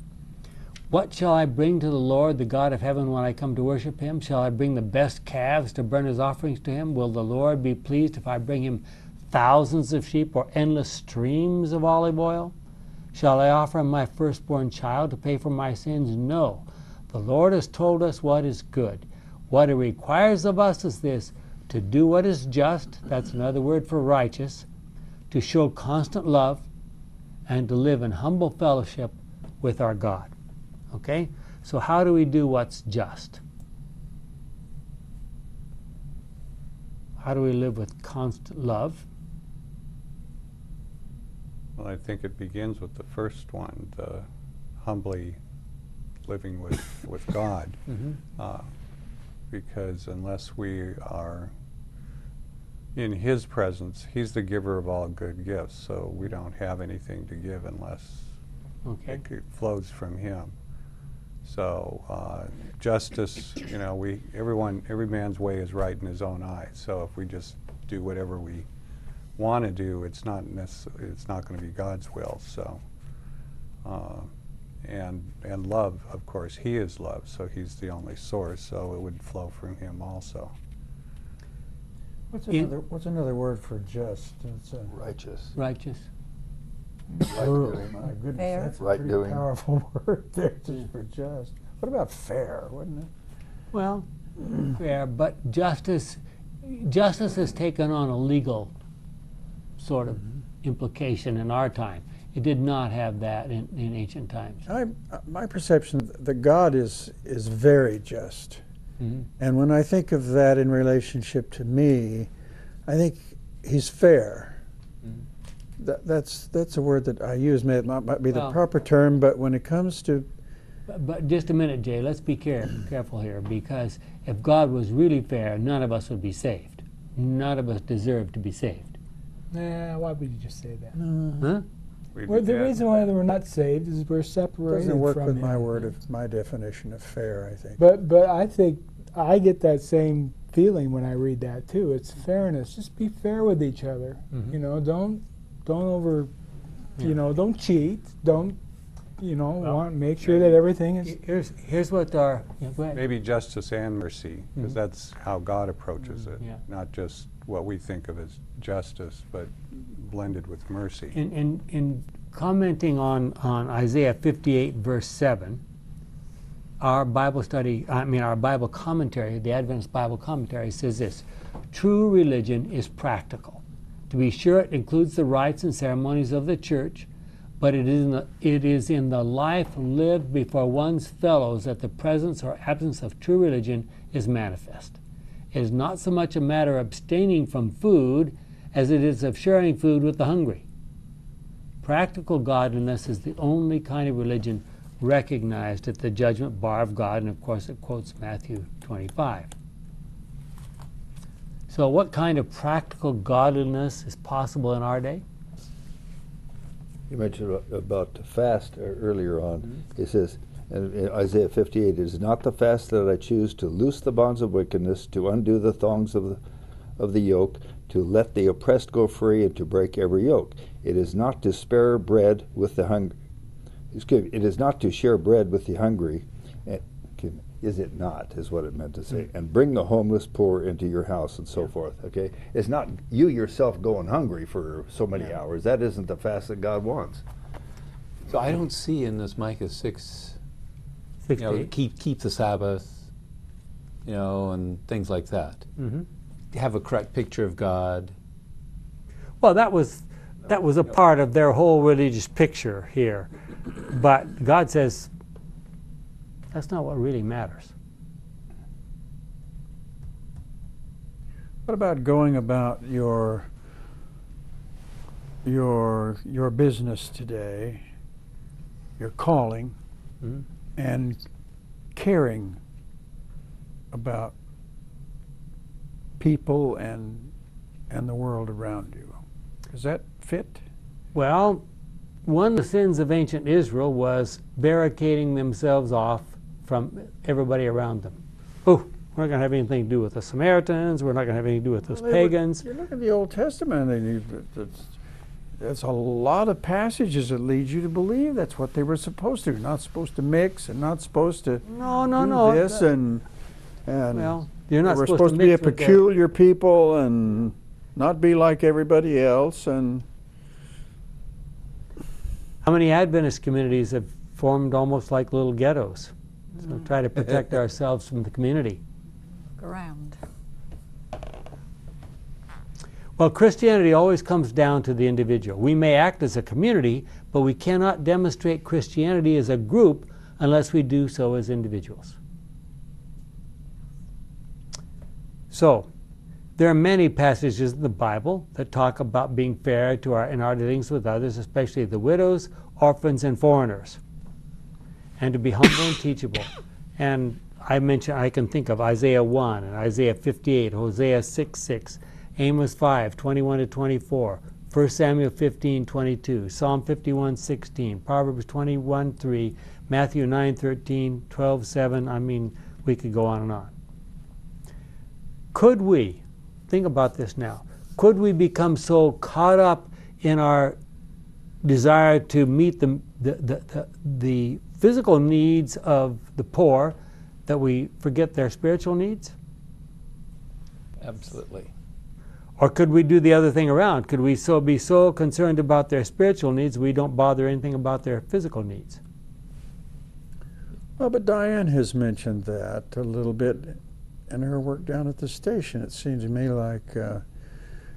What shall I bring to the Lord, the God of heaven, when I come to worship him? Shall I bring the best calves to burn his offerings to him? Will the Lord be pleased if I bring him thousands of sheep or endless streams of olive oil? Shall I offer him my firstborn child to pay for my sins? No. The Lord has told us what is good. What he requires of us is this to do what is just, that's another word for righteous, to show constant love, and to live in humble fellowship with our God. Okay? So, how do we do what's just? How do we live with constant love? Well, I think it begins with the first one, the humbly living with, with God. Mm-hmm. Uh, because unless we are in His presence, He's the giver of all good gifts, so we don't have anything to give unless Okay. it flows from Him. So uh, justice, you know, we everyone every man's way is right in his own eyes. So if we just do whatever we want to do, it's not necess- it's not going to be God's will. So uh, and and love, of course, He is love, so He's the only source. So it would flow from Him also. What's another, what's another word for just? It's a, Righteous. Righteous. Right Oh, doing. my goodness, Fair. that's a Right pretty doing. powerful word there, just for just. What about fair, wouldn't it? Well, fair, but justice, justice has taken on a legal sort of implication in our time. It did not have that in, in ancient times. I, uh, my perception that God is is very just, Mhm. and when I think of that in relationship to me, I think He's fair. That, that's that's a word that I use. May it not might be the Well- proper term, but when it comes to But, but just a minute, Jay. Let's be care, careful here, because if God was really fair, none of us would be saved. None of us deserve to be saved. Nah, why would you just say that? Huh? Well, the dead. reason why we're not saved is we're separated doesn't work from with Him. my word of my definition of fair. I think. But but I think I get that same feeling when I read that too. It's fairness. Just be fair with each other. Mhm. You know, don't don't over. Yeah. You know, don't cheat. Don't. You know, Well, want make sure that everything is. Here's, here's what our. Yeah, go ahead. Maybe justice and mercy, because Mhm. that's how God approaches it. Yeah. Not just what we think of as justice, but blended with mercy. In, in, in commenting on, on Isaiah 58, verse 7, our Bible study, I mean, our Bible commentary, the Adventist Bible commentary says this True religion is practical. To be sure, it includes the rites and ceremonies of the church, but it is in the, it is in the life lived before one's fellows that the presence or absence of true religion is manifest. It is not so much a matter of abstaining from food as it is of sharing food with the hungry. Practical godliness is the only kind of religion recognized at the judgment bar of God, and of course it quotes Matthew 25. So, what kind of practical godliness is possible in our day? You mentioned about the fast uh, earlier on. It says in in Isaiah 58, "It is not the fast that I choose to loose the bonds of wickedness, to undo the thongs of the, of the yoke, to let the oppressed go free, and to break every yoke. It is not to spare bread with the hungry. Excuse me, it is not to share bread with the hungry. Excuse me, Is it not, is what it meant to say. And bring the homeless poor into your house and so forth. Okay? It's not you yourself going hungry for so many hours. That isn't the fast that God wants. So I don't see in this Micah 6, you know, keep, keep the Sabbath, you know, and things like that. Mhm. Have a correct picture of God. Well, that was that was a part of their whole religious picture here, but God says that's not what really matters. What about going about your your your business today, your calling, Mhm. and caring about people and and the world around you? Does that fit? Well, one of the sins of ancient Israel was barricading themselves off from everybody around them. Oh, we're not going to have anything to do with the Samaritans. We're not going to have anything to do with those Well, would- pagans. you look at the Old Testament, and it's, there's a lot of passages that lead you to believe that's what they were supposed to. do. Not supposed to mix, and not supposed to No, no, do no. this, that- and and well, you're not we're supposed, supposed to be a peculiar people and not be like everybody else. And How many Adventist communities have formed almost like little ghettos? So try to protect ourselves from the community. Around. Well, Christianity always comes down to the individual. We may act as a community, but we cannot demonstrate Christianity as a group unless we do so as individuals. So, there are many passages in the Bible that talk about being fair to our, in our dealings with others, especially the widows, orphans, and foreigners, and to be humble and teachable. And I mentioned, I can think of Isaiah 1 and Isaiah 58, Hosea 6 6, Amos 5 21 to 24, 1 Samuel 15 22, Psalm 51 16, Proverbs 21 3, Matthew 9 13, 12 7. I mean, we could go on and on. Could we, think about this now, could we become so caught up in our desire to meet the, the, the, the, the physical needs of the poor that we forget their spiritual needs? Absolutely. Or could we do the other thing around? Could we so be so concerned about their spiritual needs we don't bother anything about their physical needs? Well, but Diane has mentioned that a little bit in her work down at the station. It seems to me like uh,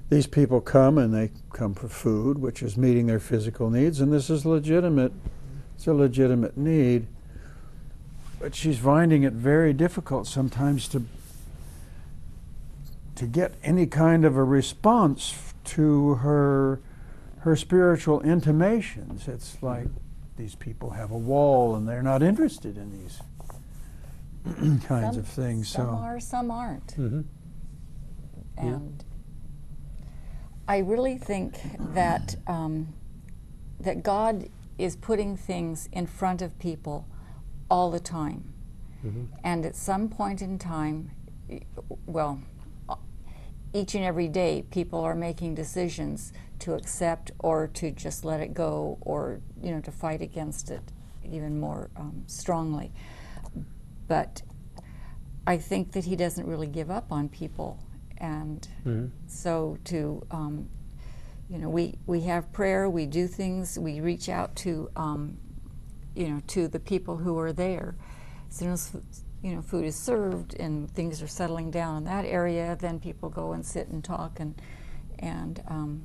these people come and they come for food, which is meeting their physical needs, and this is legitimate. It's a legitimate need. But she's finding it very difficult sometimes to to get any kind of a response to her her spiritual intimations. It's like these people have a wall and they're not interested in these kinds Some- of things. Some so are, some aren't. Mm-hmm. Yeah. And I really think that um, that God is putting things in front of people all the time, Mhm. and at some point in time, well, each and every day, people are making decisions to accept or to just let it go, or you know, to fight against it even more um, strongly. But I think that he doesn't really give up on people, and Mhm. so to um, you know we we have prayer, we do things, we reach out to um, you know to the people who are there. As soon as you know food is served and things are settling down in that area, then people go and sit and talk and and um,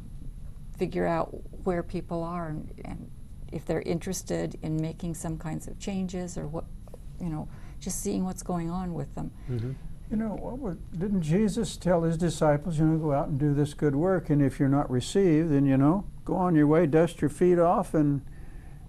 figure out where people are and, and if they're interested in making some kinds of changes or what you know just seeing what's going on with them. Mm-hmm. You know, what was, didn't Jesus tell his disciples, you know, go out and do this good work, and if you're not received, then you know, go on your way, dust your feet off, and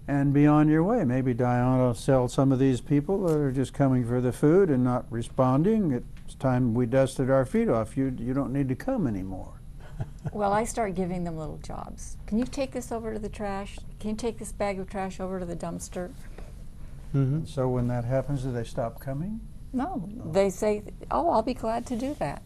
and be on your way. Maybe Diana will sell some of these people that are just coming for the food and not responding. It's time we dusted our feet off. You you don't need to come anymore. Well, I start giving them little jobs. Can you take this over to the trash? Can you take this bag of trash over to the dumpster? Mm-hmm. So when that happens, do they stop coming? No. They say, "Oh, I'll be glad to do that."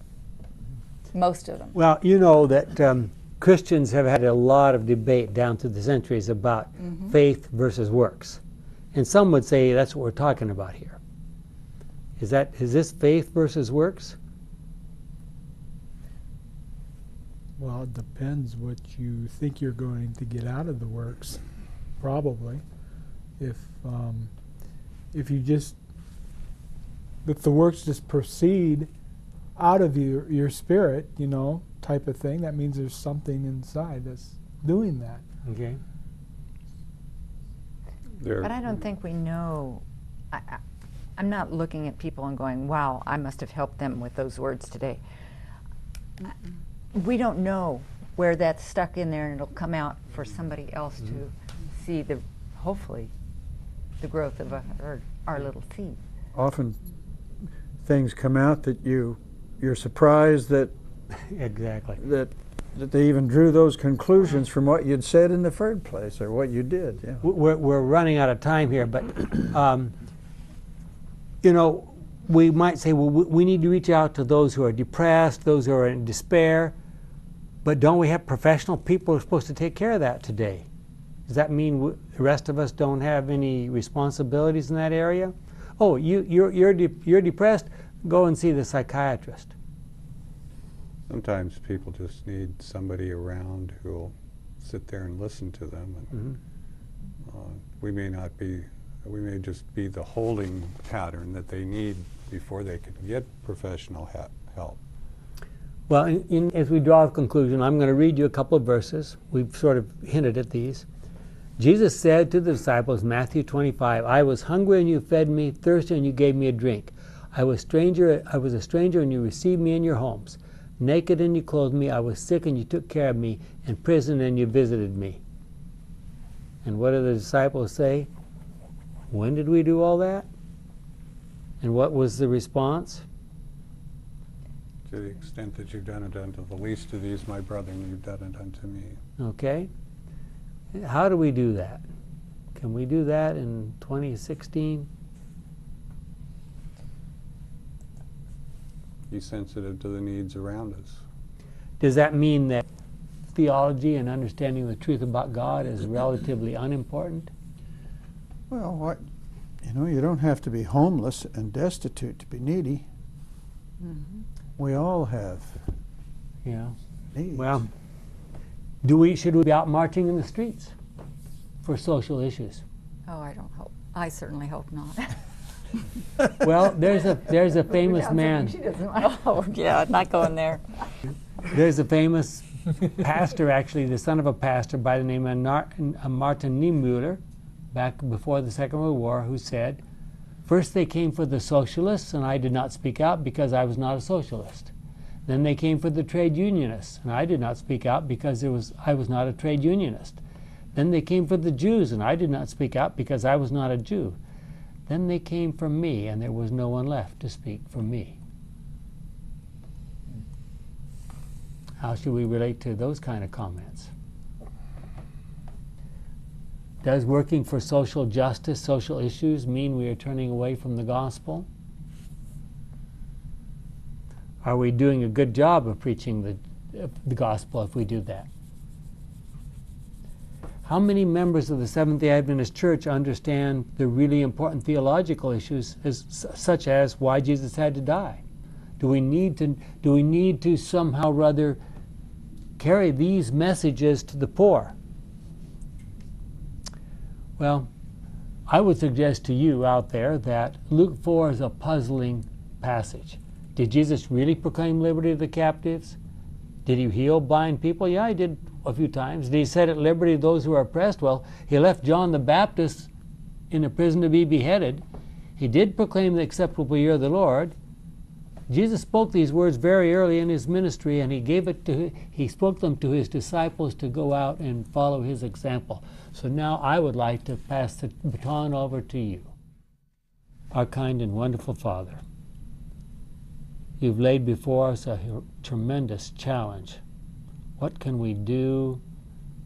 Most of them. Well, you know that um, Christians have had a lot of debate down through the centuries about faith versus works, and some would say that's what we're talking about here. Is that is this faith versus works? Well, it depends what you think you're going to get out of the works. Probably, if um, if you just if the works just proceed out of your your spirit, you know, type of thing, that means there's something inside that's doing that. Okay. There, But I don't think we know. I, I, I'm not looking at people and going, wow, I must have helped them with those words today. Mm-hmm. We don't know where that's stuck in there and it'll come out for somebody else to mm-hmm. see the, hopefully, the growth of a, our, our little seed. Often, things come out that you you're surprised that Exactly. that that they even drew those conclusions from what you'd said in the first place or what you did. Yeah. We're, we're running out of time here, but um, you know, we might say, well, we we need to reach out to those who are depressed, those who are in despair. But don't we have professional people who are supposed to take care of that today? Does that mean the rest of us don't have any responsibilities in that area? Oh, you, you're, you're, de- you're depressed? Go and see the psychiatrist. sometimes people just need somebody around who'll sit there and listen to them. And, Mhm. uh, we may not be, we may just be the holding pattern that they need before they can get professional ha- help. Well, in, in, as we draw a conclusion, I'm going to read you a couple of verses. We've sort of hinted at these. Jesus said to the disciples, Matthew 25, I was hungry and you fed me, thirsty and you gave me a drink. I was stranger I was a stranger and you received me in your homes. Naked and you clothed me, I was sick and you took care of me, in prison and you visited me. And what do the disciples say? When did we do all that? And what was the response? To the extent that you've done it unto the least of these, my brethren, you've done it unto me. Okay? How do we do that? Can we do that in 2016? Be sensitive to the needs around us. Does that mean that theology and understanding the truth about God is relatively unimportant? Well, what, you know, you don't have to be homeless and destitute to be needy. Mm-hmm. We all have Yeah. needs. Well, do we should we be out marching in the streets for social issues? Oh, I don't hope. I certainly hope not. Well, there's a there's a famous man. oh, yeah, not going there. There's a famous pastor, actually, the son of a pastor by the name of uh, Martin Niemöller, back before the Second World War, who said, First they came for the socialists, and I did not speak out because I was not a socialist. Then they came for the trade unionists, and I did not speak out because there was, I was not a trade unionist. Then they came for the Jews, and I did not speak out because I was not a Jew. Then they came for me, and there was no one left to speak for me. How should we relate to those kind of comments? Does working for social justice, social issues, mean we are turning away from the gospel? Are we doing a good job of preaching the, uh, the gospel if we do that? How many members of the Seventh day Adventist Church understand the really important theological issues, as, such as why Jesus had to die? Do we need to, do we need to somehow rather carry these messages to the poor? Well, I would suggest to you out there that Luke 4 is a puzzling passage. Did Jesus really proclaim liberty to the captives? Did he heal blind people? Yeah, he did a few times. Did he set at liberty those who are oppressed? Well, he left John the Baptist in a prison to be beheaded. He did proclaim the acceptable year of the Lord. Jesus spoke these words very early in his ministry, and he gave it to he spoke them to his disciples to go out and follow his example. So now I would like to pass the baton over to you, our kind and wonderful Father. You've laid before us a tremendous challenge. What can we do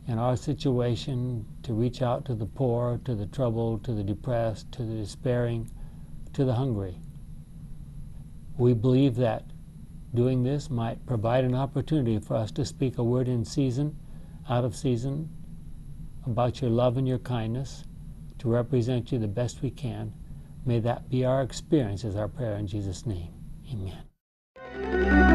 in our situation to reach out to the poor, to the troubled, to the depressed, to the despairing, to the hungry? We believe that doing this might provide an opportunity for us to speak a word in season, out of season, about your love and your kindness, to represent you the best we can. May that be our experience, is our prayer in Jesus' name. Amen. Thank you.